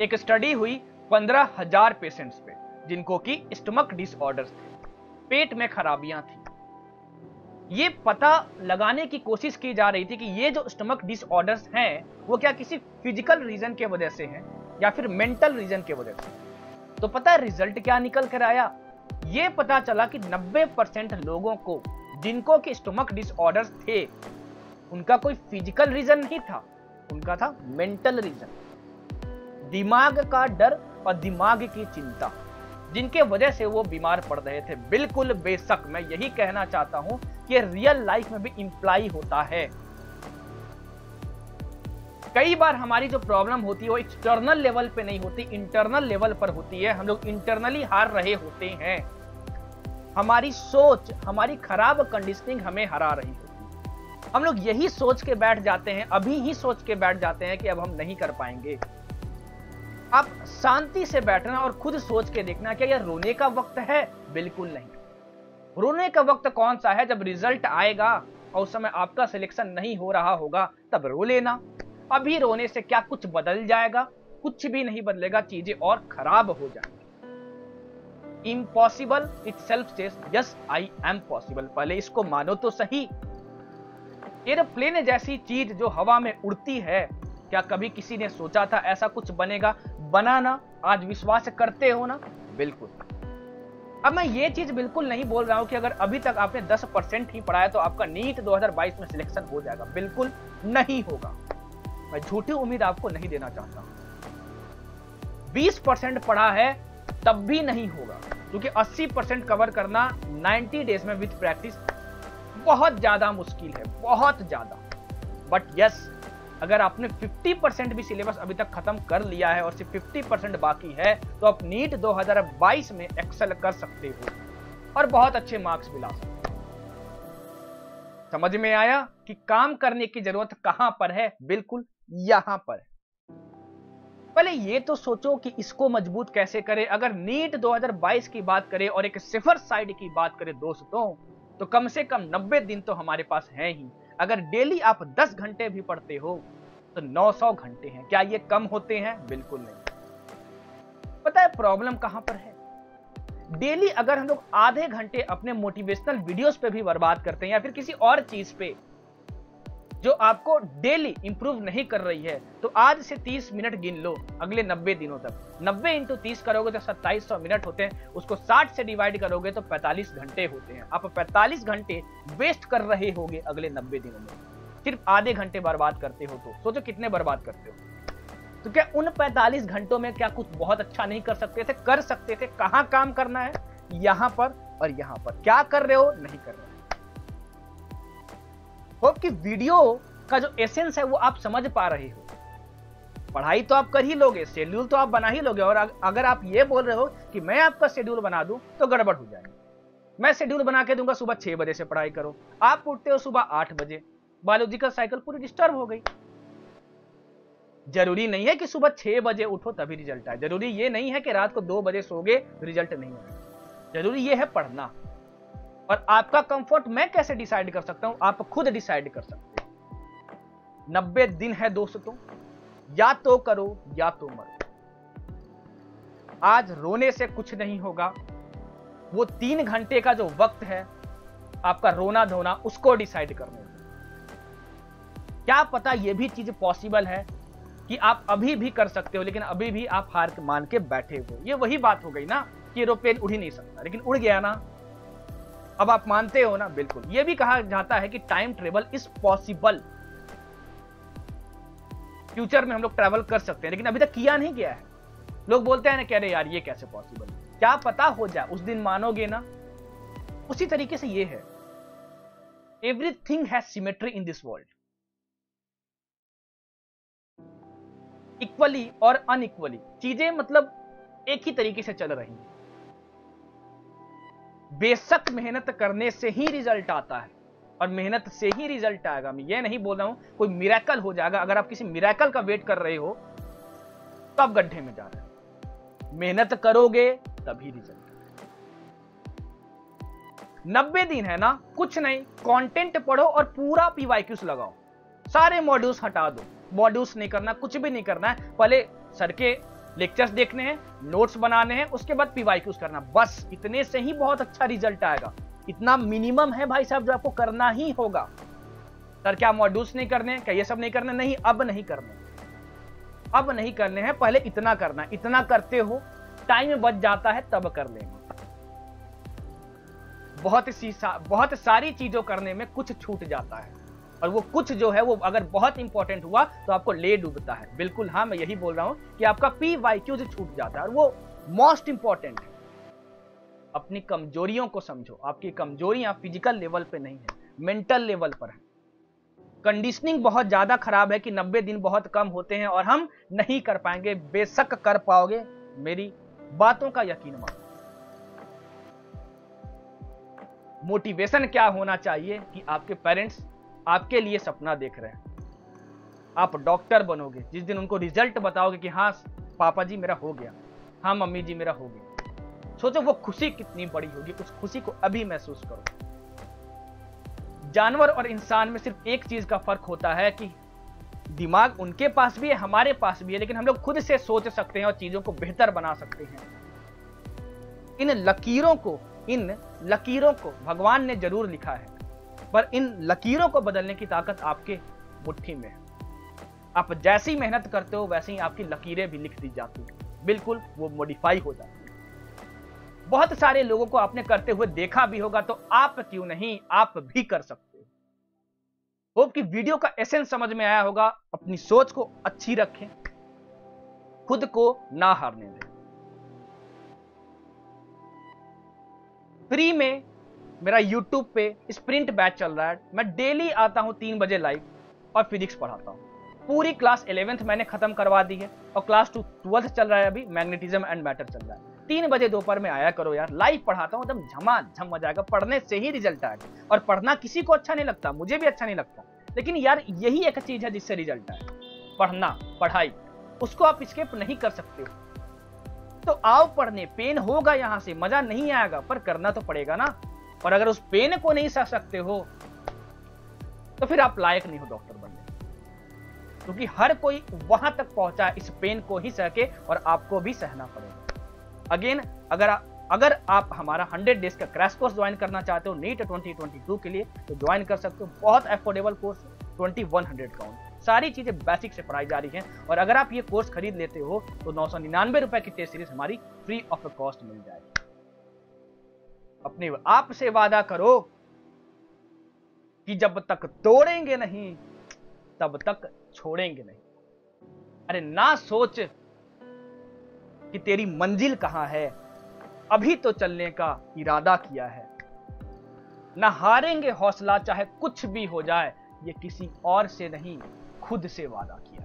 एक स्टडी हुई पंद्रह हज़ार पेशेंट्स पे, जिनको की स्टमक डिसऑर्डर्स थे। पेट में खराबियाँ थी। ये पता लगाने की कोशिश की जा रही थी कि ये जो स्टमक डिसऑर्डर्स हैं, वो क्या किसी फ़िज़िकल रीजन के वजह से हैं, या फिर मेंटल रीजन के वजह से तो पता है रिज़ल्ट क्या निकल कर आया? ये पता चला कि 90 परसेंट लोगों को, जिनको के स्टोमक डिसऑर्डर्स थे, उनका कोई फ़िज़िकल रीजन नहीं था, उनका था मेंटल रीजन दिमाग का डर और दिमाग की चिंता, जिनके वजह से वो बीमार पड़ रहे थे। बिल्कुल बेशक, मैं यही कहना चाहता हूँ कि रियल लाइफ में भी इंप्लाई होता है। कई बार हमारी जो प्रॉब्लम होती है, वो एक्सटर्नल लेवल पे नहीं होती इंटरनल लेवल पर होती है। हम लोग इंटरनली हार रहे होते हैं। हमारी सोच, हमारी खराब कंडीशनिंग हमें हरा रही होती है। हम लोग यही सोच के बैठ जाते हैं, अभी ही सोच के बैठ जाते हैं कि अब हम नहीं कर पाएँगे। आप शांति से बैठना और खुद सोच के देखना क्या यह रोने का वक्त है। बिल्कुल नहीं। रोने का वक्त कौन सा है? जब रिज़ल्ट आएगा और उस समय आपका सिलेक्शन नहीं हो रहा होगा, तब रो लेना। अभी रोने से क्या कुछ बदल जाएगा? कुछ भी नहीं बदलेगा, चीज़ें और खराब हो जाएँगी। Impossible itself yes I am possible पहले इसको मानो तो सही। एरोप्लेन जैसी चीज़ जो हवा में उड़ती है, क्या कभी किसी ने सोचा था ऐसा कुछ बनेगा? बनाना आज विश्वास करते हो ना बिल्कुल। अब मैं ये चीज़ बिल्कुल नहीं बोल रहा हूँ कि अगर अभी तक आपने 10 परसेंट ही पढ़ाया तो आपका नीट 2022 में सिलेक्शन हो जाएगा। बिल्कुल नहीं होगा। मैं झूठी उम्मीद आपको नहीं देना चाहता। 20 परसेंट पढ़ा है तब भी नहीं होगा, क्योंकि 80 परसेंट कवर करना 90 डेज़ में विथ प्रैक्टिस बहुत ज़्यादा मुश्किल है, बहुत ज़्यादा। बट यस अगर आपने 50 परसेंट भी सिलेबस अभी तक खत्म कर लिया है और सिर्फ़ 50 परसेंट बाकी है तो आप नीट 2022 में एक्सेल कर सकते हो और बहुत अच्छे मार्क्स भी ला सकते हो। समझ में आया कि काम करने की ज़रूरत कहाँ पर है? बिल्कुल यहाँ पर है। पहले ये तो सोचो कि इसको मज़बूत कैसे करें। अगर नीट 2022 की बात करें और एक सिफर साइड की बात करें दोस्तों तो कम से कम 90 दिन तो हमारे पास है ही। अगर डेली आप 10 घंटे भी पढ़ते हो तो 900 घंटे हैं। क्या ये कम होते हैं? बिल्कुल नहीं। पता है प्रॉब्लम कहाँ पर है? डेली अगर हम लोग आधे घंटे अपने मोटिवेशनल वीडियोस पे भी बर्बाद करते हैं या फिर किसी और चीज़ पे जो आपको डेली इंप्रूव नहीं कर रही है तो आज से 30 मिनट गिन लो, अगले 90 दिनों तक। 90 इंटू तीस करोगे तो 2700 मिनट होते हैं, उसको 60 से डिवाइड करोगे तो 45 घंटे होते हैं। आप 45 घंटे वेस्ट कर रहे होगे अगले 90 दिनों में। सिर्फ़ आधे घंटे बर्बाद करते हो तो। सोचो कितने बर्बाद करते हो। तो क्या उन 45 घंटों में क्या कुछ बहुत अच्छा नहीं कर सकते थे? कर सकते थे। कहाँ काम करना है? यहाँ पर और यहाँ पर। क्या कर रहे हो? नहीं कर रहे होप कि वीडियो का जो एसेंस है वो आप समझ पा रहे हो। पढ़ाई तो आप कर ही लोगे शेड्यूल तो आप बना ही लोगे, और अगर आप ये बोल रहे हो कि मैं आपका शेड्यूल बना दूँ तो गड़बड़ हो जाएगी। मैं शेड्यूल बना के दूँगा, सुबह छह बजे से पढ़ाई करो। आप उठते हो सुबह आठ बजे बायोलॉजिकल साइकिल पूरी डिस्टर्ब हो गई। ज़रूरी नहीं है कि सुबह छह बजे उठो तभी रिज़ल्ट आए। ज़रूरी ये नहीं है कि रात को दो बजे सोगे रिज़ल्ट नहीं आए। ज़रूरी ये है पढ़ना। और आपका कंफर्ट मैं कैसे डिसाइड कर सकता हूँ? आप खुद डिसाइड कर सकते हैं। नब्बे दिन है दोस्तों या तो करो, या तो मरो। आज रोने से कुछ नहीं होगा। वो तीन घंटे का जो वक्त है, आपका रोना धोना, उसको डिसाइड करने क्या पता ये भी चीज़ पॉसिबल है कि आप अभी भी कर सकते हो, लेकिन अभी भी आप हार मान के बैठे हो। ये वही बात हो गई ना कि एरोप्लेन उड़ ही नहीं सकता। लेकिन उड़ गया ना अब आप मानते हो ना? बिल्कुल। यह भी कहा जाता है कि time travel is possible future में हम लोग ट्रेवल कर सकते हैं, लेकिन अभी तक किया नहीं गया है। लोग बोलते हैं ना कह रहे यार, ये कैसे पॉसिबल क्या पता हो जाए, उस दिन मानोगे ना? उसी तरीके से ये है। Everything has symmetry in this world equally और अनइक्वली चीज़ें मतलब एक ही तरीके से चल रही हैं। बेशक मेहनत करने से ही रिज़ल्ट आता है। और मेहनत से ही रिज़ल्ट आएगा। मैं ये नहीं बोल रहा हूँ, कोई मिराकल हो जाएगा। अगर आप किसी मिराकल का वेट कर रहे हो तो आप गड्ढे में जा रहे हो। मेहनत करोगे, तभी रिज़ल्ट नब्बे दिन है ना? कुछ नहीं। कंटेंट पढ़ो और पूरा पीवाईक्यूस लगाओ। सारे मॉड्यूल्स हटा दो। मॉड्यूल्स नहीं करना, कुछ भी नहीं करना है। पहले सर के लेक्चर्स देखने हैं नोट्स बनाने हैं उसके बाद पीवाईक्यूज करना। बस इतने से ही बहुत अच्छा रिज़ल्ट आएगा। इतना मिनिमम है भाई साहब जो आपको करना ही होगा। सर क्या मॉड्यूल्स नहीं करने क्या ये सब नहीं करने नहीं अब नहीं करने अब नहीं करने हैं पहले इतना करना इतना करते हो टाइम बच जाता है तब कर लेंगे। बहुत सी सा, बहुत सारी चीज़ों करने में कुछ छूट जाता है। और वो कुछ जो है, वो अगर बहुत इंपॉर्टेंट हुआ तो आपको ले डूबता है। बिल्कुल हाँ मैं यही बोल रहा हूँ कि आपका पी वाई क्यू से छूट जाता है और वो मोस्ट इंपॉर्टेंट है। अपनी कमजोरियों को समझो। आपकी कमजोरियाँ फ़िज़िकल लेवल पे नहीं है मेंटल लेवल पर है। कंडीशनिंग बहुत ज़्यादा खराब है कि 90 दिन बहुत कम होते हैं और हम नहीं कर पाएँगे। बेशक कर पाओगे। मेरी बातों का यकीन मानो। मोटिवेशन क्या होना चाहिए कि आपके पेरेंट्स आपके लिए सपना देख रहे हैं। आप डॉक्टर बनोगे, जिस दिन उनको रिज़ल्ट बताओगे कि हाँ पापा जी मेरा हो गया हाँ मम्मी जी मेरा हो गया। सोचो वो खुशी कितनी बड़ी होगी, उस खुशी को अभी महसूस करो। जानवर और इंसान में सिर्फ़ एक चीज़ का फ़र्क होता है कि दिमाग उनके पास भी है, हमारे पास भी है, लेकिन हम लोग खुद से सोच सकते हैं और चीज़ों को बेहतर बना सकते हैं। इन लकीरों को, इन लकीरों को भगवान ने ज़रूर लिखा है। पर इन लकीरों को बदलने की ताकत आपके मुट्ठी में आप जैसी मेहनत करते हो, वैसे ही आपकी लकीरें भी लिख दी जाती है। बिल्कुल, वो मॉडिफाई हो जाती है। बहुत सारे लोगों को आपने करते हुए देखा भी होगा तो आप क्यों नहीं? आप भी कर सकते हो। होप कि वीडियो का एसेंस समझ में आया होगा। अपनी सोच को अच्छी रखें। खुद को ना हारने दें। फ्री में मेरा यूट्यूब पे स्प्रिंट बैच चल रहा है। मैं डेली आता हूँ तीन बजे लाइव और फिजिक्स पढ़ाता हूँ। पूरी क्लास इलेवेंथ मैंने खत्म करवा दी है और क्लास टू ट्वेल्थ चल रहा है अभी। मैग्नेटिज्म एंड मैटर चल रहा है। तीन बजे दोपहर में आया करो यार। लाइव पढ़ाता हूँ, एकदम झमा झम मज़ा आएगा। पढ़ने से ही रिज़ल्ट आएगा और पढ़ना किसी को अच्छा नहीं लगता, मुझे भी अच्छा नहीं लगता। लेकिन यार, यही एक चीज़ है जिससे रिज़ल्ट आए। पढ़ना, पढ़ाई, उसको आप स्केप नहीं कर सकते। तो आओ पढ़ने। पेन होगा यहाँ से, मज़ा नहीं आएगा, पर करना तो पड़ेगा ना। और अगर उस पेन को नहीं सह सकते हो तो फिर आप लायक नहीं हो डॉक्टर बनने। क्योंकि हर कोई वहाँ तक पहुँचा इस पेन को ही सह के और आपको भी सहना पड़ेगा। अगेन अगर आ, अगर आप हमारा 100 डेज़ का क्रैश कोर्स ज्वाइन करना चाहते हो नीट 2022 के लिए तो ज्वाइन कर सकते हो। बहुत अफोर्डेबल कोर्स 2100 काउंट सारी चीज़ें बेसिक से पढ़ाई जा रही हैं। और अगर आप ये कोर्स खरीद लेते हो तो नौ सौ निन्यानवे रुपए की टेस्ट सीरीज़ हमारी फ्री ऑफ़ कॉस्ट मिल जाएगी। अपने आप से वादा करो कि जब तक तोड़ेंगे नहीं, तब तक छोड़ेंगे नहीं। अरे ना सोच कि तेरी मंजिल कहाँ है। अभी तो चलने का इरादा किया है। ना हारेंगे हौसला, चाहे कुछ भी हो जाए, ये किसी और से नहीं, खुद से वादा किया।